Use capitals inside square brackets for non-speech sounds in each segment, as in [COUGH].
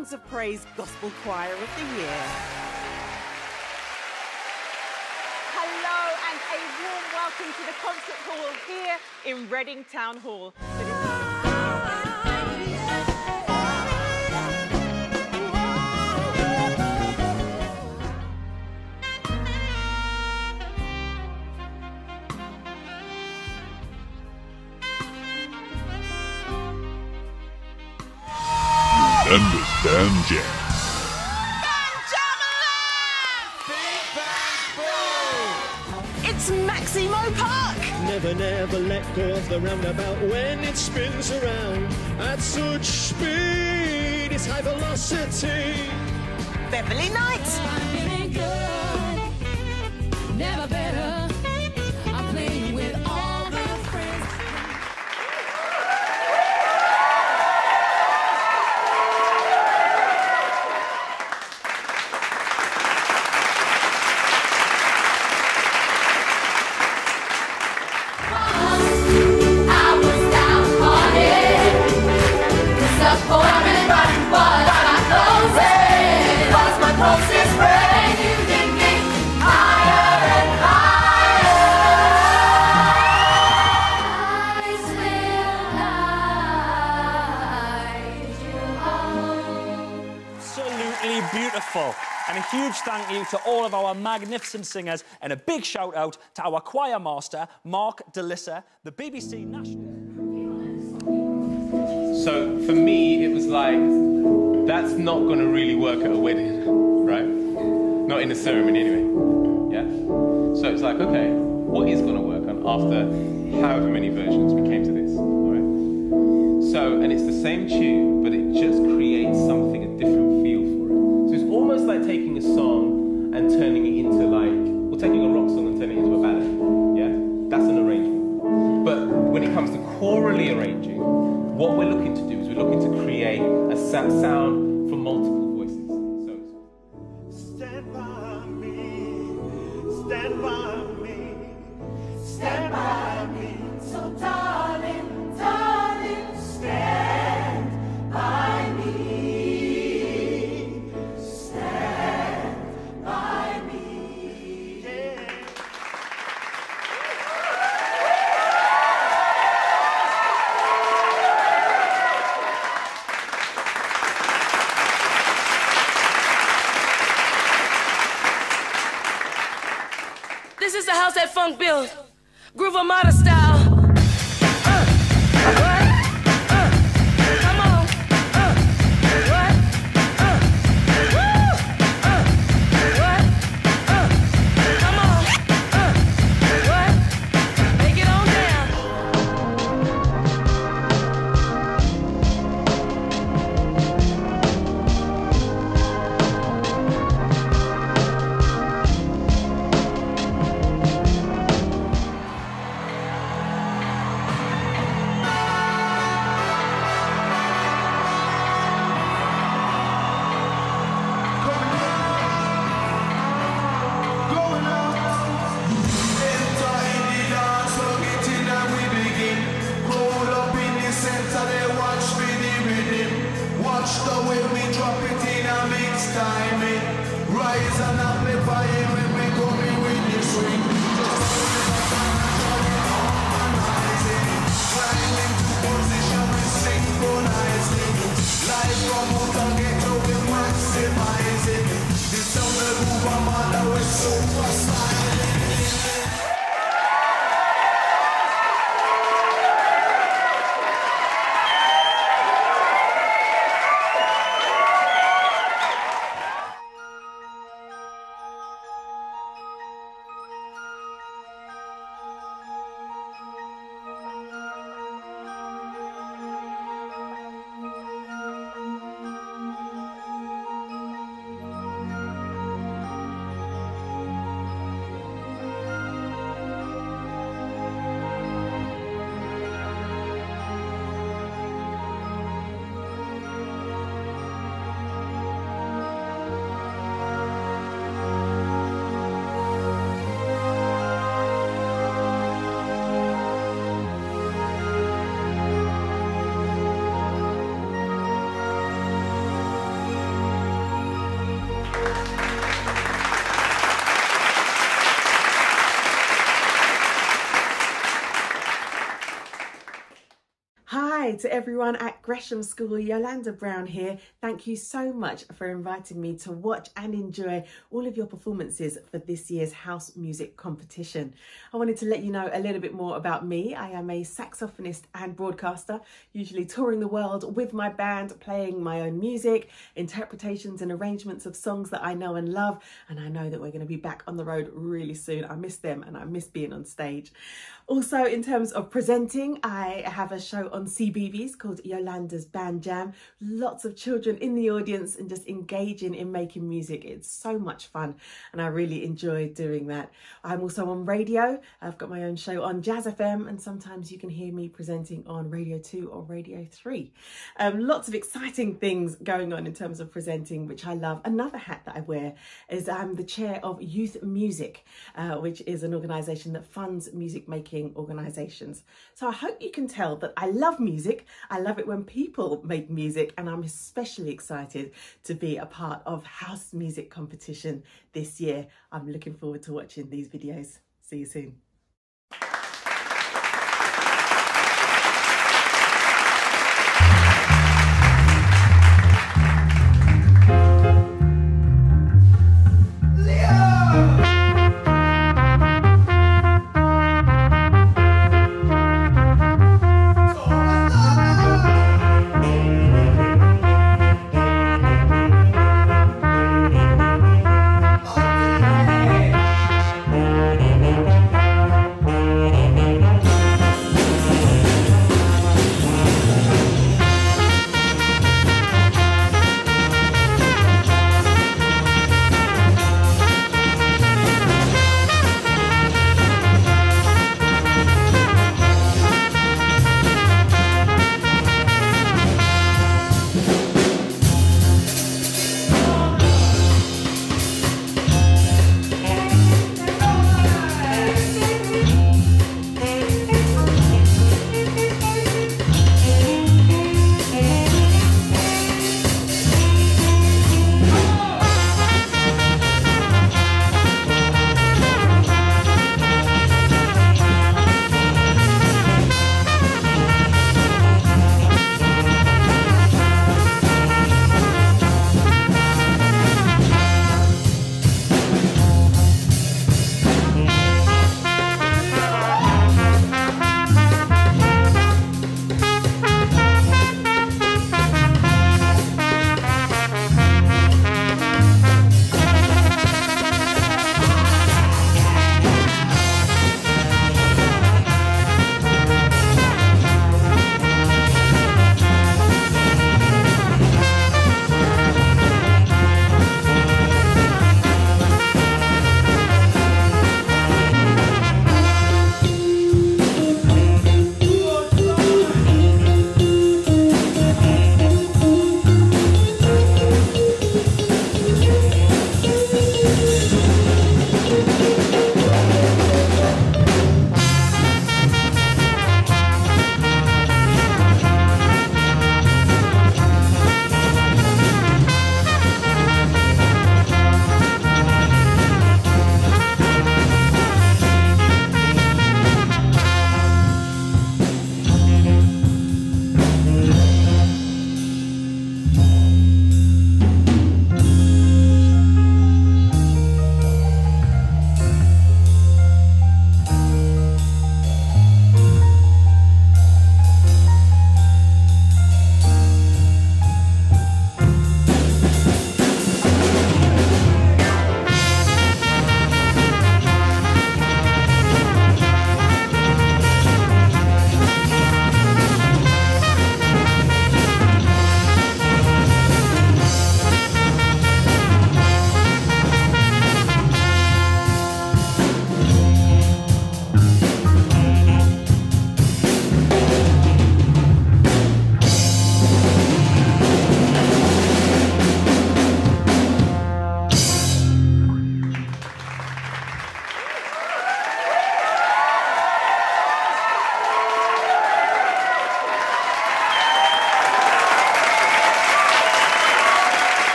Songs of Praise Gospel Choir of the Year. Hello and a warm welcome to the concert hall here in Reading Town Hall. Understand Jam. It's Maximo Park! Never, never let go of the roundabout when it spins around at such speed. It's high velocity. Beverley Knights! Never better. Huge thank you to all of our magnificent singers and a big shout out to our choir master, Mark De-Lisser, the BBC National. So for me, it was like, that's not going to really work at a wedding, right? Not in a ceremony anyway. Yeah? So it's like, okay, what is going to work on after however many versions we came to this, all right? So, and it's the same tune, but it just creates something, like taking a song and turning it into like, or taking a rock song and turning it into a ballad. Yeah? That's an arrangement. But when it comes to chorally arranging, what we're looking to do is we're looking to create a sound for multiple voices. So Stand by me. Stand by that funk built. Groove Armada style. To everyone at Gresham School, Yolanda Brown here. Thank you so much for inviting me to watch and enjoy all of your performances for this year's house music competition. I wanted to let you know a little bit more about me. I am a saxophonist and broadcaster, usually touring the world with my band, playing my own music, interpretations and arrangements of songs that I know and love. And I know that we're going to be back on the road really soon. I miss them and I miss being on stage. Also, in terms of presenting, I have a show on CBeebies called Yolanda's Band Jam. Lots of children in the audience and just engaging in making music. It's so much fun and I really enjoy doing that. I'm also on radio. I've got my own show on Jazz FM and sometimes you can hear me presenting on Radio 2 or Radio 3. Um, lots of exciting things going on in terms of presenting, which I love. Another hat that I wear is I'm the chair of Youth Music, uh, which is an organisation that funds music making organisations. So I hope you can tell that I love music. I love it when people make music and I'm especially excited to be a part of house music competition this year. I'm looking forward to watching these videos. See you soon.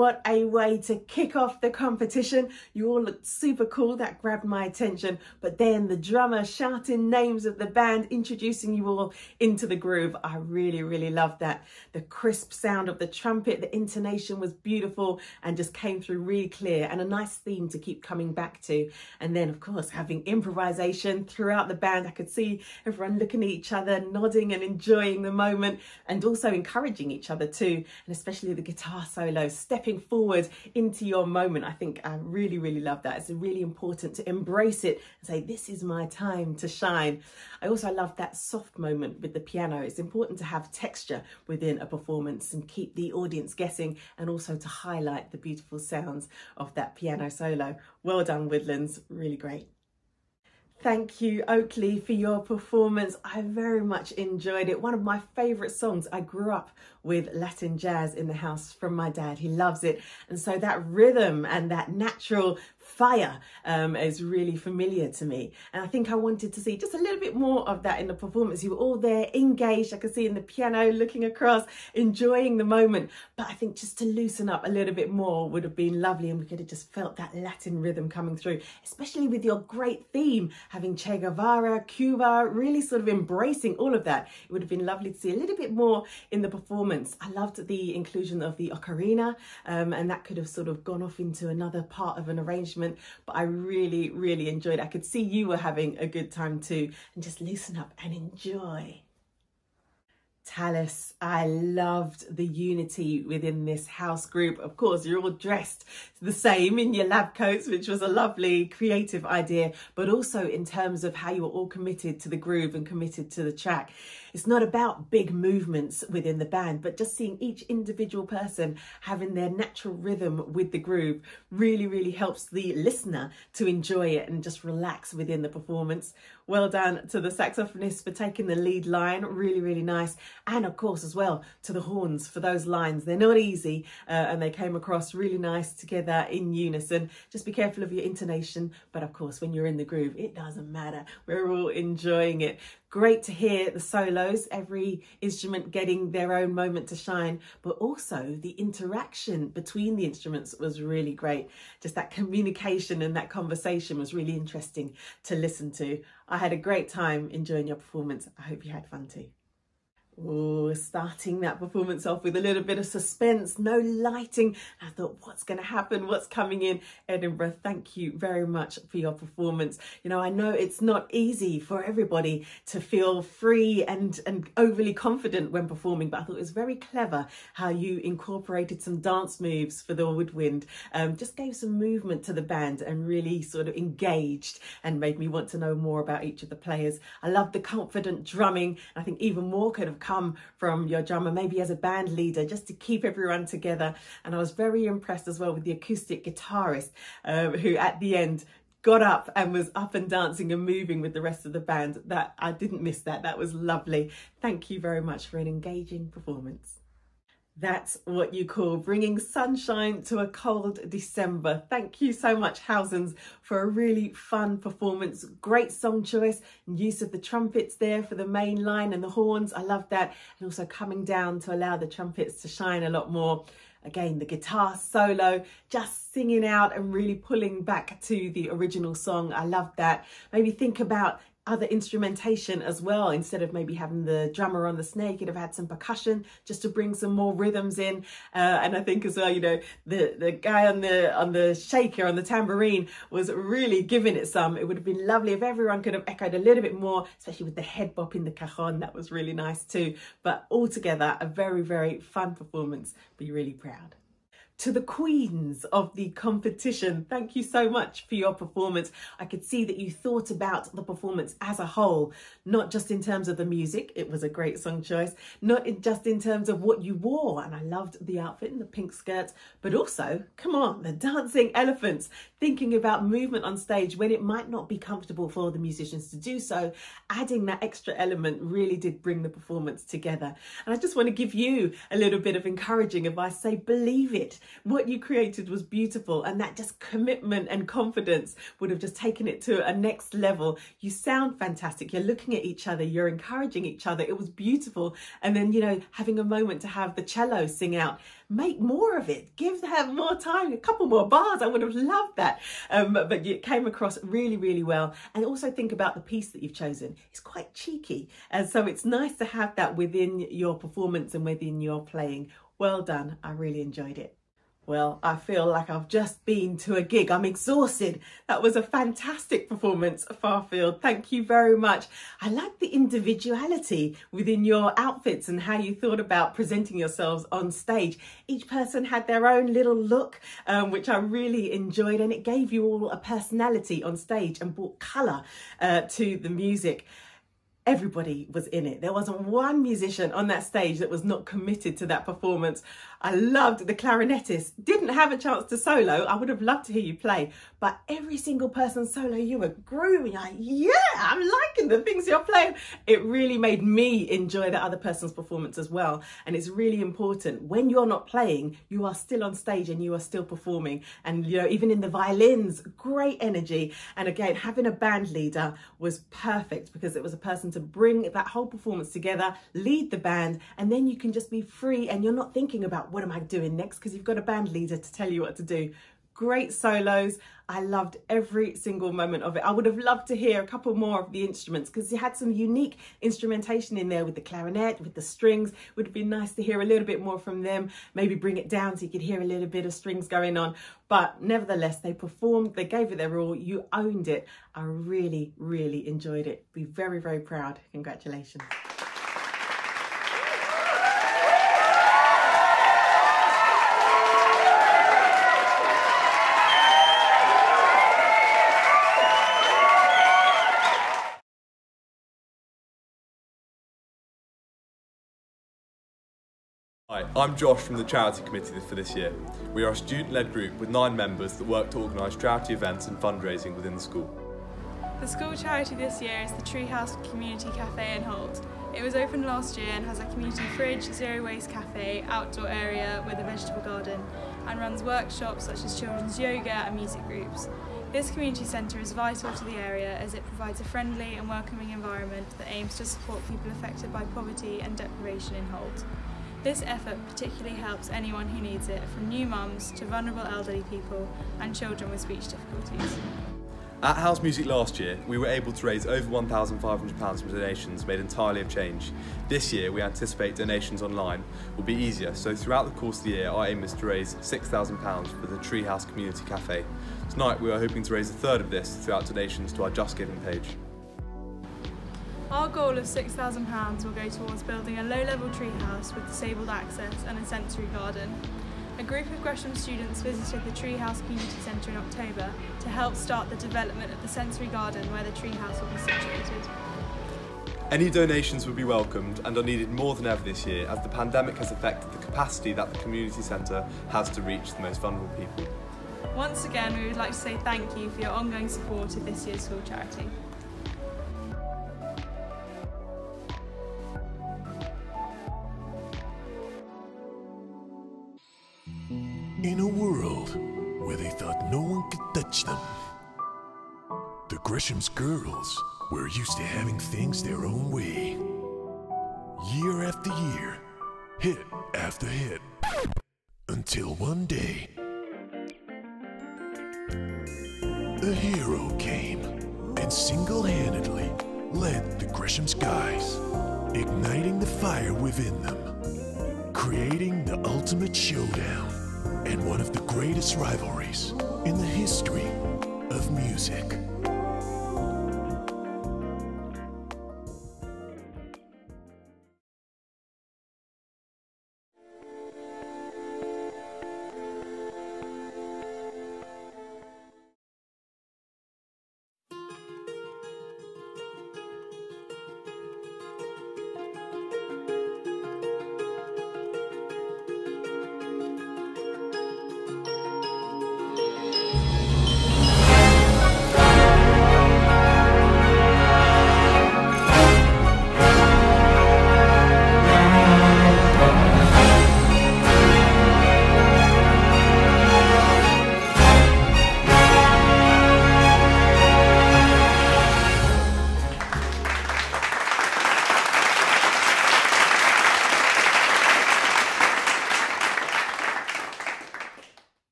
What a way to kick off the competition. You all looked super cool. That grabbed my attention. But then the drummer shouting names of the band, introducing you all into the groove. I really, really loved that. The crisp sound of the trumpet, the intonation was beautiful and just came through really clear and a nice theme to keep coming back to. And then, of course, having improvisation throughout the band. I could see everyone looking at each other, nodding and enjoying the moment and also encouraging each other too. And especially the guitar solo, stepping forward into your moment. I think I really, really love that. It's really important to embrace it and say, this is my time to shine. I also love that soft moment with the piano. It's important to have texture within a performance and keep the audience guessing and also to highlight the beautiful sounds of that piano solo. Well done, Woodlands. Really great. Thank you, Oakeley, for your performance. I very much enjoyed it. One of my favourite songs. I grew up with Latin jazz in the house from my dad. He loves it. And so that rhythm and that natural fire um, is really familiar to me. And I think I wanted to see just a little bit more of that in the performance. You were all there, engaged. I could see in the piano, looking across, enjoying the moment. But I think just to loosen up a little bit more would have been lovely. And we could have just felt that Latin rhythm coming through, especially with your great theme, having Che Guevara, Cuba, really sort of embracing all of that. It would have been lovely to see a little bit more in the performance. I loved the inclusion of the ocarina, um, and that could have sort of gone off into another part of an arrangement. But I really, really enjoyed. I could see you were having a good time too, and just loosen up and enjoy. Tallis, I loved the unity within this house group. Of course, you're all dressed the same in your lab coats, which was a lovely creative idea, but also in terms of how you were all committed to the groove and committed to the track. It's not about big movements within the band, but just seeing each individual person having their natural rhythm with the groove really, really helps the listener to enjoy it and just relax within the performance. Well done to the saxophonist for taking the lead line, really, really nice. And of course, as well, to the horns for those lines. They're not easy uh, and they came across really nice together in unison. Just be careful of your intonation, but of course, when you're in the groove, it doesn't matter. We're all enjoying it. Great to hear the solos, every instrument getting their own moment to shine, but also the interaction between the instruments was really great. Just that communication and that conversation was really interesting to listen to. I had a great time enjoying your performance. I hope you had fun too. Oh, starting that performance off with a little bit of suspense, no lighting. I thought, what's going to happen? What's coming in? Edinburgh, thank you very much for your performance. You know, I know it's not easy for everybody to feel free and, and overly confident when performing, but I thought it was very clever how you incorporated some dance moves for the woodwind, um, just gave some movement to the band and really sort of engaged and made me want to know more about each of the players. I love the confident drumming. I think even more could have from your drummer, maybe as a band leader, just to keep everyone together. And I was very impressed as well with the acoustic guitarist um, who at the end got up and was up and dancing and moving with the rest of the band. That I didn't miss that. That was lovely. Thank you very much for an engaging performance. That's what you call bringing sunshine to a cold December. Thank you so much, Howson's, for a really fun performance. Great song choice and use of the trumpets there for the main line and the horns. I love that. And also coming down to allow the trumpets to shine a lot more. Again, the guitar solo, just singing out and really pulling back to the original song. I love that. Maybe think about other instrumentation as well. Instead of maybe having the drummer on the snake, could have had some percussion just to bring some more rhythms in. Uh, and I think as well, you know, the, the guy on the on the shaker, on the tambourine was really giving it some. It would have been lovely if everyone could have echoed a little bit more, especially with the head bop in the cajon. That was really nice too. But altogether, a very, very fun performance. Be really proud to the queens of the competition. Thank you so much for your performance. I could see that you thought about the performance as a whole, not just in terms of the music. It was a great song choice, not in, just in terms of what you wore. And I loved the outfit and the pink skirt, but also, come on, the dancing elephants, thinking about movement on stage when it might not be comfortable for the musicians to do so. Adding that extra element really did bring the performance together. And I just want to give you a little bit of encouraging advice. Say, believe it what you created was beautiful, and that just commitment and confidence would have just taken it to a next level. You sound fantastic. You're looking at each other, you're encouraging each other. It was beautiful. And then, you know, having a moment to have the cello sing out. Make more of it. Give her more time. A couple more bars. I would have loved that. Um, but it came across really really well. And also think about the piece that you've chosen. It's quite cheeky. And so it's nice to have that within your performance and within your playing. Well done. I really enjoyed it well, I feel like I've just been to a gig. I'm exhausted. That was a fantastic performance, Farfield. Thank you very much. I like the individuality within your outfits and how you thought about presenting yourselves on stage. Each person had their own little look, um, which I really enjoyed, and it gave you all a personality on stage and brought colour uh, to the music everybody was in it. There wasn't one musician on that stage that was not committed to that performance. I loved the clarinetist. Didn't have a chance to solo. I would have loved to hear you play, but every single person solo, you were grooving. Like, yeah, I'm liking the things you're playing. It really made me enjoy the other person's performance as well. And it's really important when you're not playing, you are still on stage and you are still performing. And you know, even in the violins, great energy. And again, having a band leader was perfect because it was a person to bring that whole performance together, lead the band, and then you can just be free and you're not thinking about what am I doing next because you've got a band leader to tell you what to do. Great solos. I loved every single moment of it. I would have loved to hear a couple more of the instruments because you had some unique instrumentation in there with the clarinet, with the strings. Would have been nice to hear a little bit more from them. Maybe bring it down so you could hear a little bit of strings going on. But nevertheless, they performed, they gave it their all. You owned it. I really, really enjoyed it. Be very, very proud. Congratulations. I'm Josh from the charity committee for this year. We are a student-led group with nine members that work to organise charity events and fundraising within the school. The school charity this year is the Treehouse Community Cafe in Holt. It was opened last year and has a community fridge, zero waste cafe, outdoor area with a vegetable garden, and runs workshops such as children's yoga and music groups. This community centre is vital to the area as it provides a friendly and welcoming environment that aims to support people affected by poverty and deprivation in Holt. This effort particularly helps anyone who needs it, from new mums to vulnerable elderly people and children with speech difficulties. At House Music last year, we were able to raise over £1,500 from donations made entirely of change. This year, we anticipate donations online will be easier, so throughout the course of the year, our aim is to raise £6,000 for the Treehouse Community Cafe. Tonight, we are hoping to raise a third of this throughout donations to our Just Giving page. Our goal of £6,000 will go towards building a low-level treehouse with disabled access and a sensory garden. A group of Gresham students visited the Treehouse Community Centre in October to help start the development of the sensory garden where the treehouse will be situated. Any donations would be welcomed and are needed more than ever this year as the pandemic has affected the capacity that the community centre has to reach the most vulnerable people. Once again, we would like to say thank you for your ongoing support of this year's school charity. In a world where they thought no one could touch them, the Gresham's girls were used to having things their own way. Year after year, hit after hit, until one day, a hero came and single handedly led the Gresham's guys, igniting the fire within them, creating the ultimate showdown and one of the greatest rivalries in the history of music.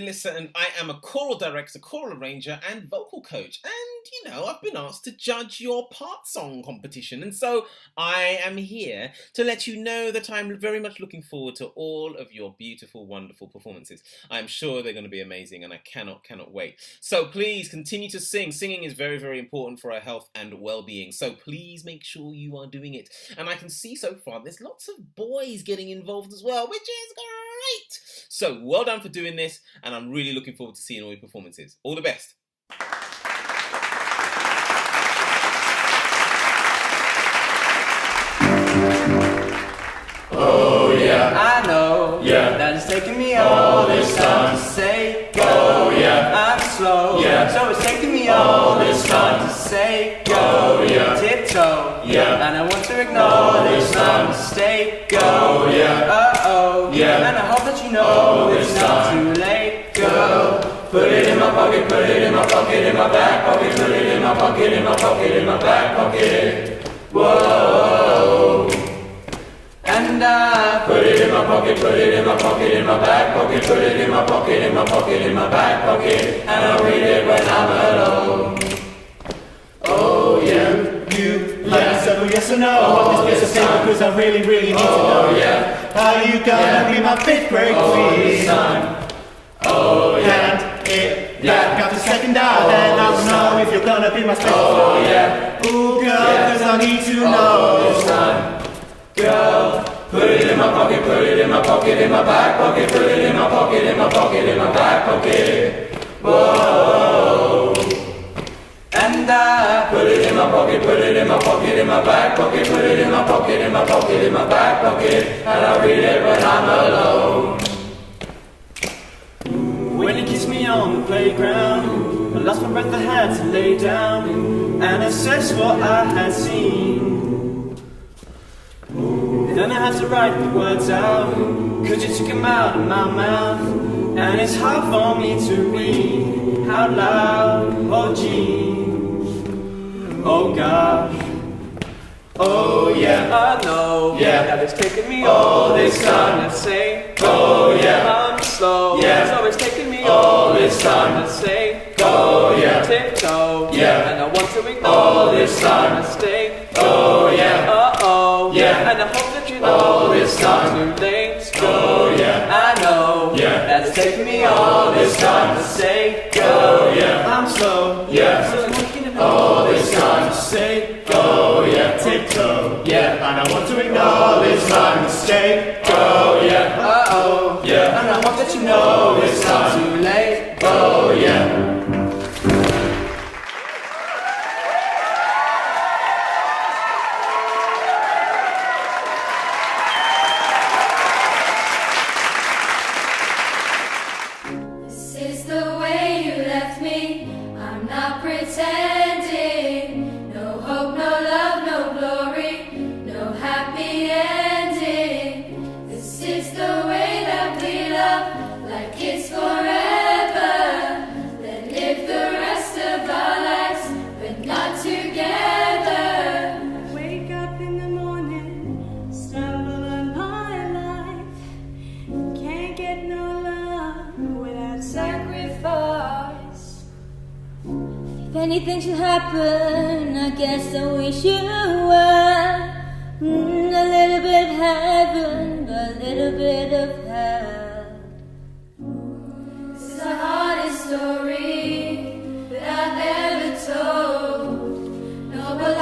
De-Lisser and I am a choral director, choral arranger, and vocal coach. And, you know, I've been asked to judge your part song competition. And so I am here to let you know that I'm very much looking forward to all of your beautiful, wonderful performances. I'm sure they're going to be amazing, and I cannot, cannot wait. So please continue to sing. Singing is very, very important for our health and well being. So please make sure you are doing it. And I can see so far there's lots of boys getting involved as well, which is great. So well done for doing this, and I'm really looking forward to seeing all your performances. All the best. Oh, taking me all, this time to say go. Oh, yeah. I'm slow. Yeah. So it's taking me all, this time to say go. Oh, yeah. Tiptoe. Yeah. And I want to ignore all this time to stay go. Yeah. Uh oh. Yeah. And I hope. No, it's not too late. girl. Put it in my pocket, put it in my pocket, in my back pocket, put it in my pocket, in my pocket, in my back pocket. Whoa. And I put it in my pocket, put it in my pocket, in my back pocket, put it in my pocket, in my pocket, in my back pocket, and I'll read it when I'm alone. Oh yeah. Yes, oh yes or no oh, on this piece of paper because I really, really need oh, to know. Oh, yeah. Are you gonna yeah. be my fifth grade oh, queen? Son. Oh yeah. And it yeah. back up to second out, oh, then I will know if you're gonna be my special. Oh yeah. Ooh girl, yeah. cause I need to oh, know. Son. Girl. Put it in my pocket, put it in my pocket, in my back pocket, put it in my pocket, in my pocket, in my back pocket. Whoa. Put it in my pocket, put it in my pocket, in my back pocket, put it in my pocket, in my pocket, in my back pocket, and I read it when I'm alone. When he kissed me on the playground, I lost my breath, I had to lay down, and assess what I had seen. Then I had to write the words out, cause you took him out of my mouth, and it's hard for me to read out loud, oh gee. Oh gosh. Oh yeah. I know. Yeah. That is taking me all, this time to say. Oh, oh yeah. I'm slow. Yeah. It's always taking me all, this time to say. Oh yeah. Tiptoe. Yeah. And I want to ignore all this time to stay. Oh yeah. Uh oh. Yeah. And I hope that you know all this time too late. Oh yeah. I know. Yeah. That is taking me all this time to say. Oh yeah. I'm slow. Yeah. It's time to Say, go, yeah. Tiptoe, yeah. And I want to acknowledge my mistake, go, yeah. Uh oh, yeah. And I want that you know it's time anything should happen, I guess I wish you were mm, a little bit of heaven, but a little bit of hell. This is the hardest story that I've ever told. No, but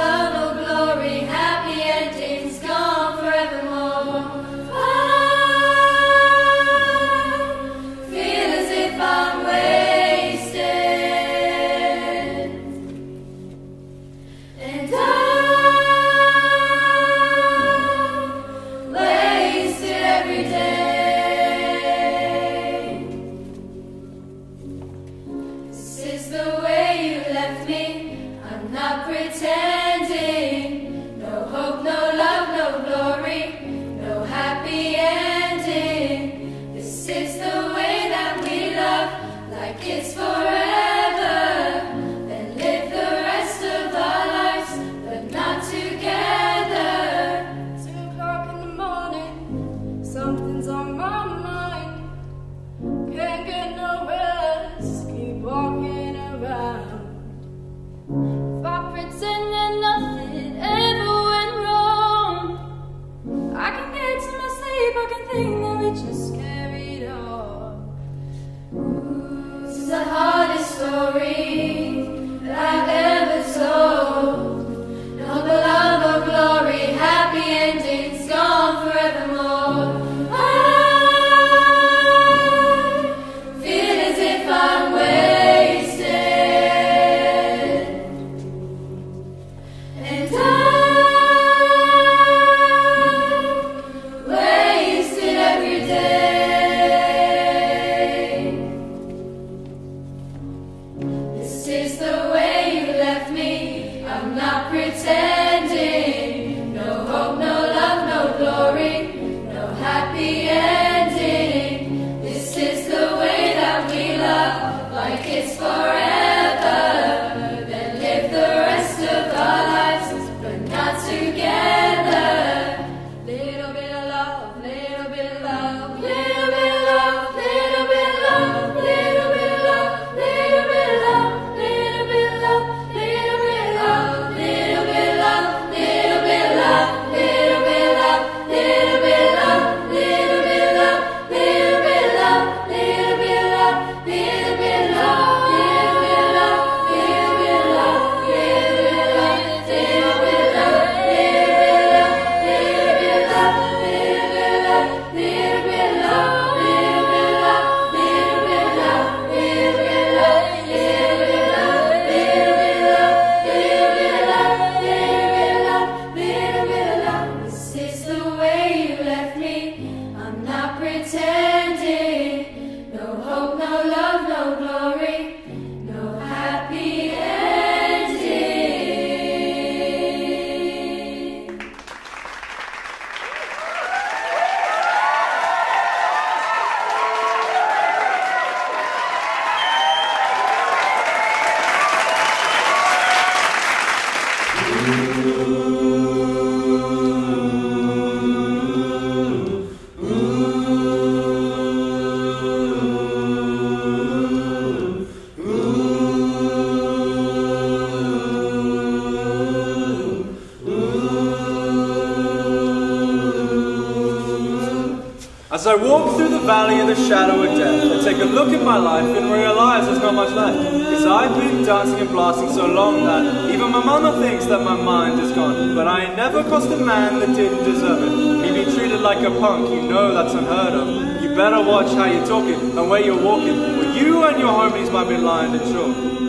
my life and realize there's not much left. Cause I've been dancing and blasting so long that even my mama thinks that my mind is gone. But I ain't never crossed a man that didn't deserve it. Me be treated like a punk, you know that's unheard of. You better watch how you're talking and where you're walking, you and your homies might be lying to chalk.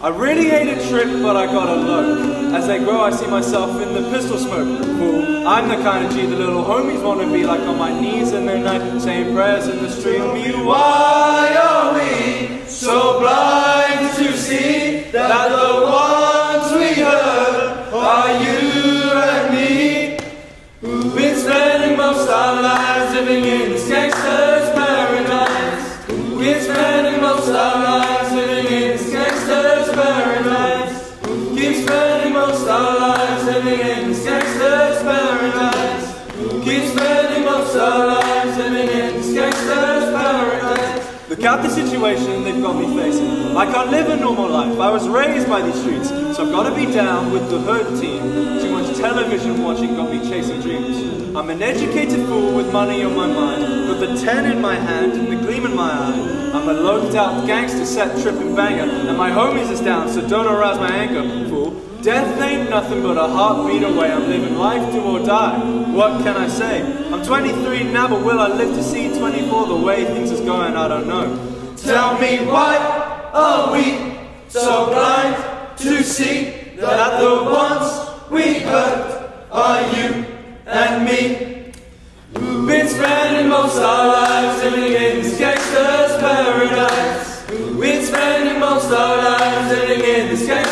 I really hate a trip, but I gotta look. As they grow, I see myself in the pistol smoke. Fool, I'm the kind of G the little homies wanna be like on my knees in the night, saying prayers in the street. Me, why blind to see that the ones we hurt are you and me? Who've been spending most our lives living in this gangster's paradise. Who've been spending most our lives living in this gangster's paradise. Who keeps spending most our lives living in this gangster's paradise. Who keeps spending most our lives living in this gangster's paradise. Out the situation they've got me facing. I can't live a normal life. I was raised by these streets, so I've got to be down with the hood team. Too much television watching got me chasing dreams. I'm an educated fool with money on my mind. with the 10 in my hand and the gleam in my eye. I'm a loped out gangster set tripping banger. And my homies is down, so don't arouse my anger, fool. Death ain't nothing but a heartbeat away. I'm living life do or die. What can I say? I'm 23 now, but will I live to see 24? The way things is going, I don't know. Tell me why are we so blind to see that the ones we hurt are you and me? We've been spending most our lives living in this gangster's paradise. We've been spending most our lives living in this gangster's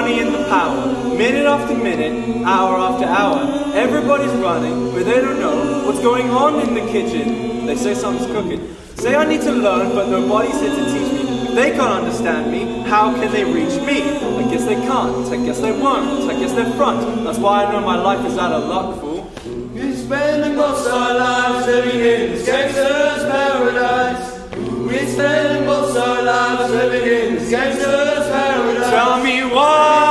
money, in the power. Minute after minute, hour after hour. Everybody's running, but they don't know what's going on in the kitchen. They say something's cooking. Say I need to learn, but nobody's here to teach me. They can't understand me, how can they reach me? I guess they can't, I guess they won't, I guess they're front. That's why I know my life is out of luck, fool. We spending most our lives living in this gangster's paradise. We spending most our lives living in this gangster's. Tell me why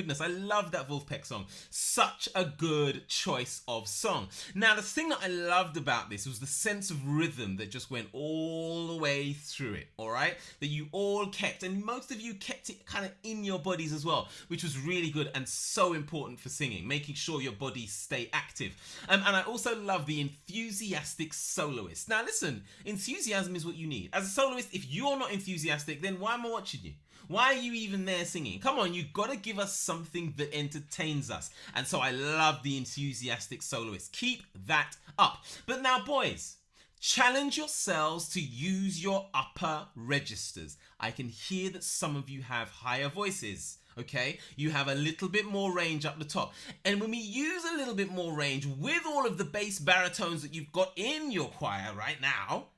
goodness. I love that Wolfpack song. Such a good choice of song. Now, the thing that I loved about this was the sense of rhythm that just went all the way through it, all right? That you all kept, and most of you kept it kind of in your bodies as well, which was really good and so important for singing, making sure your bodies stay active. Um, and I also love the enthusiastic soloist. Now, listen, enthusiasm is what you need. As a soloist, if you're not enthusiastic, then why am I watching you? Why are you even there singing? Come on, you gotta give us something that entertains us. And so I love the enthusiastic soloist. Keep that up. But now, boys, challenge yourselves to use your upper registers. I can hear that some of you have higher voices. Okay, you have a little bit more range up the top. And when we use a little bit more range with all of the bass baritones that you've got in your choir right now,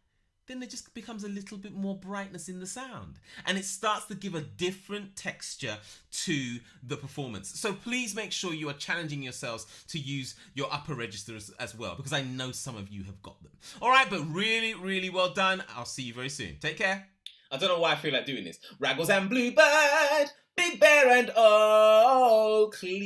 then there just becomes a little bit more brightness in the sound and it starts to give a different texture to the performance. So please make sure you are challenging yourselves to use your upper registers as well because I know some of you have got them. All right, but really, really well done. I'll see you very soon. Take care. I don't know why I feel like doing this. Raggles and Bluebird, Big Bear and Oakeley.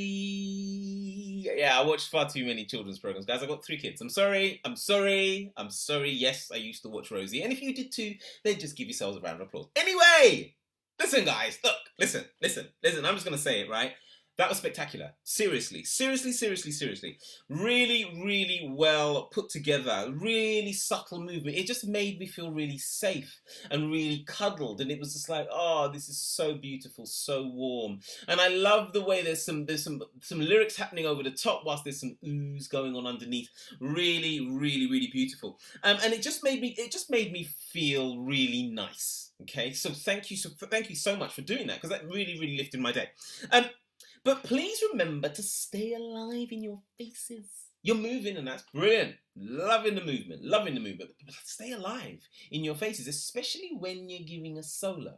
Yeah, I watched far too many children's programs, guys. I've got three kids. I'm sorry. I'm sorry. I'm sorry. Yes, I used to watch Rosie. And if you did too, then just give yourselves a round of applause. Anyway, listen, guys. Look, listen, listen, listen. I'm just going to say it, right? That was spectacular. Seriously, seriously, seriously, seriously. Really, really well put together. Really subtle movement. It just made me feel really safe and really cuddled. And it was just like, oh, this is so beautiful, so warm. And I love the way there's some there's some some lyrics happening over the top whilst there's some ooze going on underneath. Really, really, really beautiful. Um, and it just made me it just made me feel really nice. Okay, so thank you so thank you so much for doing that because that really really lifted my day. Um, but please remember to stay alive in your faces. You're moving, and that's brilliant. Loving the movement, loving the movement. But stay alive in your faces, especially when you're giving a solo.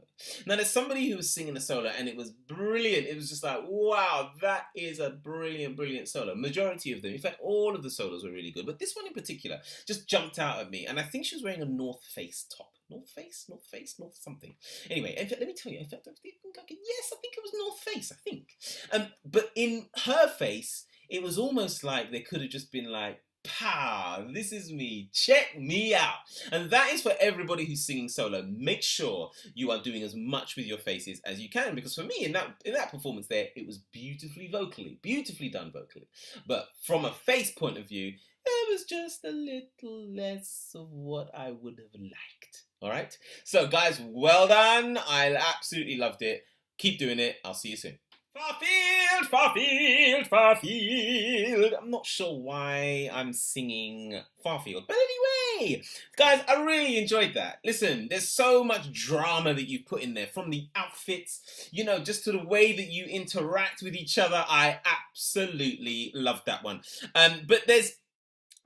Now, there's somebody who was singing a solo, and it was brilliant. It was just like, wow, that is a brilliant, brilliant solo. Majority of them, in fact, all of the solos were really good, but this one in particular just jumped out at me. And I think she was wearing a North Face top. North Face, North Face, North something. Anyway, let me tell you. I think, yes, I think it was North Face. I think. Um, but in her face, it was almost like they could have just been like, "Pow! This is me. Check me out." And that is for everybody who's singing solo. Make sure you are doing as much with your faces as you can, because for me, in that in that performance there, it was beautifully vocally, beautifully done vocally. But from a face point of view, it was just a little less of what I would have liked. All right. So, guys, well done. I absolutely loved it. Keep doing it. I'll see you soon. Farfield, Farfield, Farfield. I'm not sure why I'm singing Farfield, but anyway, guys, I really enjoyed that. Listen, there's so much drama that you've put in there from the outfits, you know, just to the way that you interact with each other. I absolutely loved that one. Um, but there's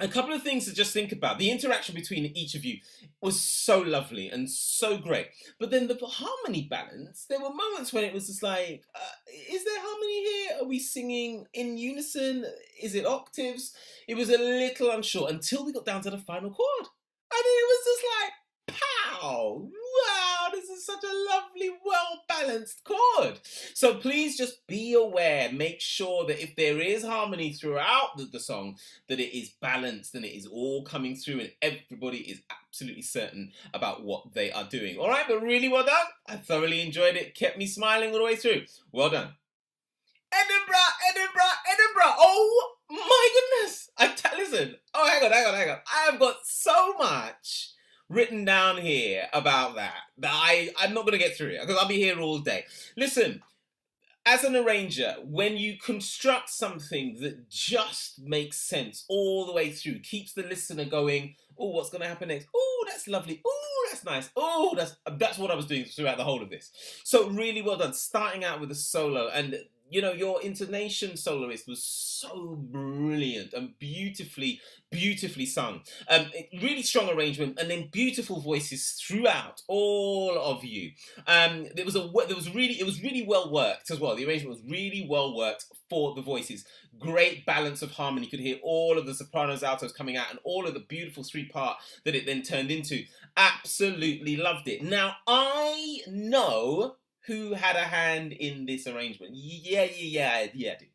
a couple of things to just think about. The interaction between each of you was so lovely and so great. But then the harmony balance, there were moments when it was just like, uh, is there harmony here? Are we singing in unison? Is it octaves? It was a little unsure until we got down to the final chord. And it was just like, pow! Wow, this is such a lovely, well balanced chord. So please just be aware, make sure that if there is harmony throughout the, the song, that it is balanced and it is all coming through and everybody is absolutely certain about what they are doing. All right, but really well done. I thoroughly enjoyed it, kept me smiling all the way through. Well done. Edinburgh, Edinburgh, Edinburgh. Oh my goodness. I t- listen. Oh, hang on, hang on, hang on. I have got so much written down here about that that I, I'm not going to get through it because I'll be here all day. Listen, as an arranger, when you construct something that just makes sense all the way through, keeps the listener going, oh, what's going to happen next? Oh, that's lovely. Oh, that's nice. Oh, that's that's what I was doing throughout the whole of this. So really well done. Starting out with a solo and you know, your intonation soloist was so brilliant and beautifully, beautifully sung. Um, really strong arrangement, and then beautiful voices throughout all of you. Um, there was a there was really it was really well worked as well. The arrangement was really well worked for the voices. Great balance of harmony. You could hear all of the sopranos, altos coming out, and all of the beautiful three part that it then turned into. Absolutely loved it. Now I know who had a hand in this arrangement. Yeah, yeah, yeah, yeah. I do.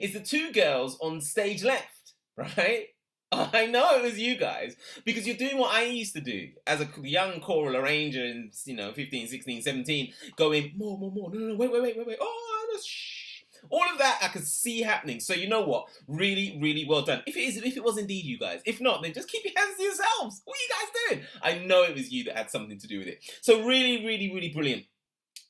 It's the two girls on stage left, [LAUGHS] right? I know it was you guys because you're doing what I used to do as a young choral arranger in, you know, 15, 16, 17, going more, more, more. No, no, no, wait, wait, wait, wait, wait. Oh, no, shh. All of that I could see happening. So you know what? Really, really well done. If it is, if it was indeed you guys, if not, then just keep your hands to yourselves. What are you guys doing? I know it was you that had something to do with it. So really, really, really brilliant.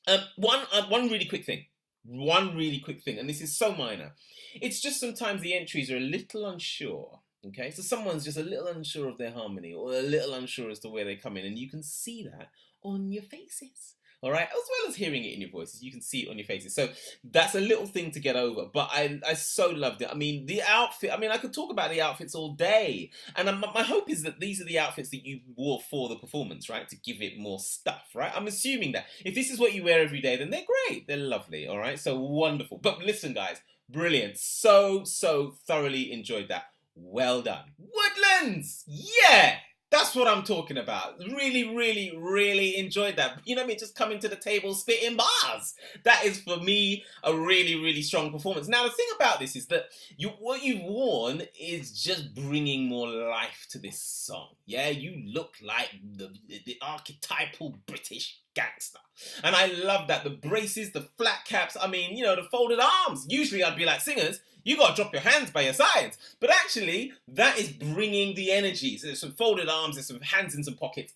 Um, one, uh, one really quick thing. One really quick thing, and this is so minor. It's just sometimes the entries are a little unsure. Okay, so someone's just a little unsure of their harmony or a little unsure as to where they come in, and you can see that on your faces. All right, as well as hearing it in your voices, you can see it on your faces. So that's a little thing to get over, but I I so loved it. I mean, the outfit. I mean, I could talk about the outfits all day, and um, my hope is that these are the outfits that you wore for the performance, right? To give it more stuff, right? I'm assuming that if this is what you wear every day, then they're great. They're lovely. All right, so wonderful. But listen, guys, brilliant. So so thoroughly enjoyed that. Well done. Woodlands! Yeah! That's what I'm talking about. Really, really, really enjoyed that. You know I mean? Just coming to the table, spitting bars. That is for me a really, really strong performance. Now the thing about this is that you what you've worn is just bringing more life to this song. Yeah, you look like the the archetypal British gangster. And I love that. The braces, the flat caps, I mean, you know, the folded arms. Usually I'd be like singers, you gotta drop your hands by your sides. But actually, that is bringing the energy. So there's some folded arms, there's some hands in some pockets.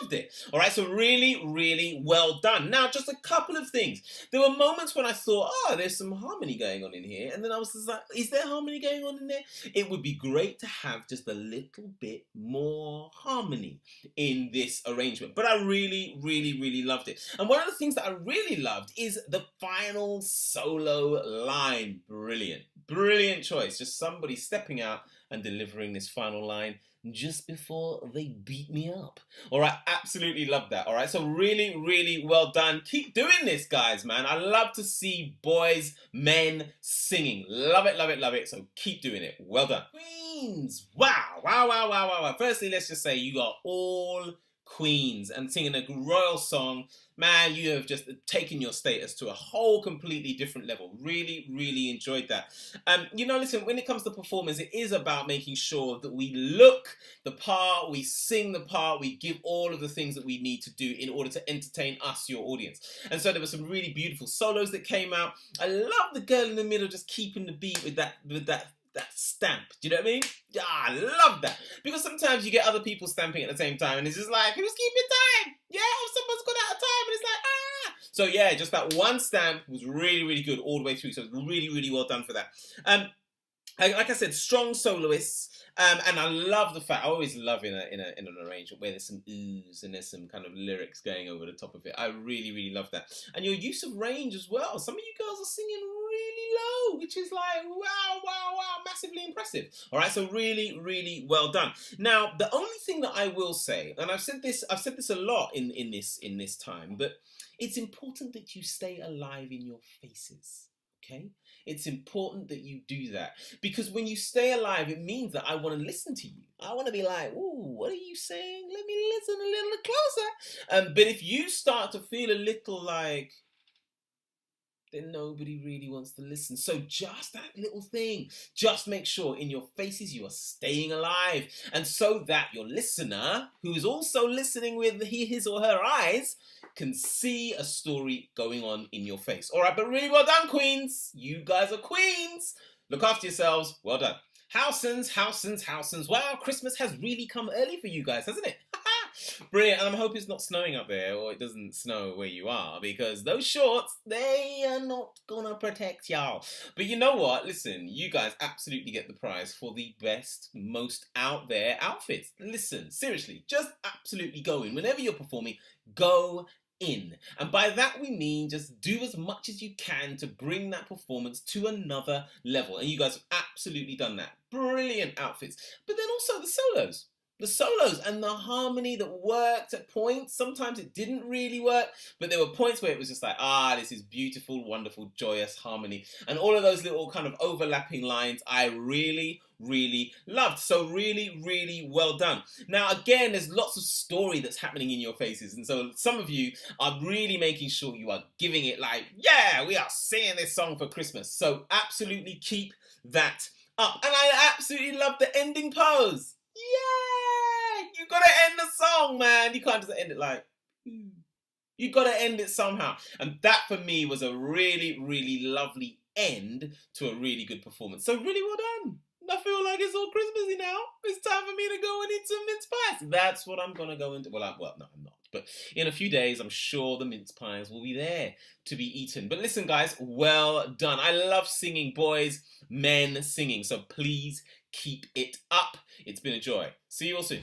Loved it. All right, so really, really well done. Now, just a couple of things. There were moments when I thought, oh, there's some harmony going on in here. And then I was just like, is there harmony going on in there? It would be great to have just a little bit more harmony in this arrangement. But I really, really, really loved it. And one of the things that I really loved is the final solo line. Brilliant. Brilliant choice. Just somebody stepping out and delivering this final line just before they beat me up. All right, absolutely love that. All right, so really, really well done. Keep doing this, guys, man. I love to see boys, men singing. Love it, love it, love it. So keep doing it. Well done. Queens. Wow, wow, wow, wow, wow. Firstly, let's just say you are all queens and singing a royal song. Man, you have just taken your status to a whole completely different level. Really, really enjoyed that. Um, you know, listen, when it comes to performance, it is about making sure that we look the part, we sing the part, we give all of the things that we need to do in order to entertain us, your audience. And so there were some really beautiful solos that came out. I love the girl in the middle just keeping the beat with that with that that stamp. Do you know what I mean? Yeah, I love that. Because sometimes you get other people stamping at the same time and it's just like, who's keeping time? Yeah, if someone's gone out of time and it's like, ah. So yeah, just that one stamp was really, really good all the way through. So really, really well done for that. Um, like I said, strong soloists. Um, and I love the fact I always love in a in a in an arrangement where there's some oohs and there's some kind of lyrics going over the top of it. I really really love that, and your use of range as well. Some of you girls are singing really low, which is like wow wow wow, massively impressive. All right, so really really well done. Now the only thing that I will say, and I've said this I've said this a lot in in this in this time, but it's important that you stay alive in your faces. Okay? It's important that you do that because when you stay alive, it means that I want to listen to you. I want to be like, "Ooh, what are you saying? Let me listen a little closer." Um, but if you start to feel a little like, then nobody really wants to listen. So just that little thing, just make sure in your faces you are staying alive, and so that your listener, who is also listening with his or her eyes, can see a story going on in your face. All right, but really well done, queens. You guys are queens. Look after yourselves. Well done. Howson's, Howson's, Howson's. Wow, Christmas has really come early for you guys, hasn't it? Brilliant. And I hope it's not snowing up there or it doesn't snow where you are because those shorts, they are not gonna protect y'all. But you know what? Listen, you guys absolutely get the prize for the best, most out there outfits. Listen, seriously, just absolutely go in. Whenever you're performing, go in. And by that we mean just do as much as you can to bring that performance to another level. And you guys have absolutely done that. Brilliant outfits. But then also the solos the solos and the harmony that worked at points. Sometimes it didn't really work, but there were points where it was just like, ah, this is beautiful, wonderful, joyous harmony. And all of those little kind of overlapping lines I really, really loved. So really, really well done. Now, again, there's lots of story that's happening in your faces. And so some of you are really making sure you are giving it like, yeah, we are singing this song for Christmas. So absolutely keep that up. And I absolutely love the ending pose. Yeah, you gotta end the song, man. You can't just end it like. "Hmm." You gotta end it somehow, and that for me was a really, really lovely end to a really good performance. So really well done. I feel like it's all Christmassy now. It's time for me to go and eat some mince pies. That's what I'm gonna go into. Well, I, well, no, I'm not. But in a few days, I'm sure the mince pies will be there to be eaten. But listen, guys, well done. I love singing, boys, men singing. So please keep it up. It's been a joy. See you all soon.